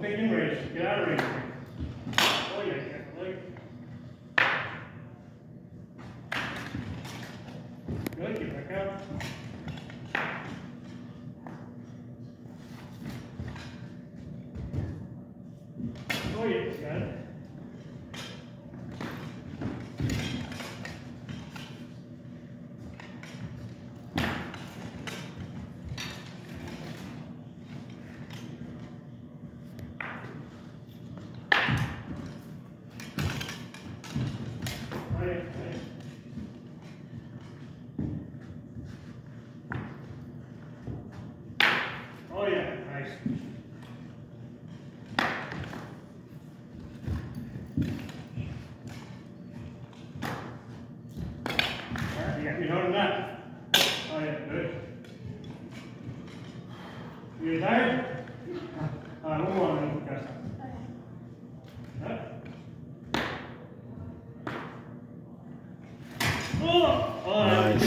get out of range. Oh, yeah, yeah. Good, get back out. Oh, yeah, got it. Oh, yeah. Oh, nice. You got me holding that. Oh, yeah, good. You tired? Uh, one more, Oh,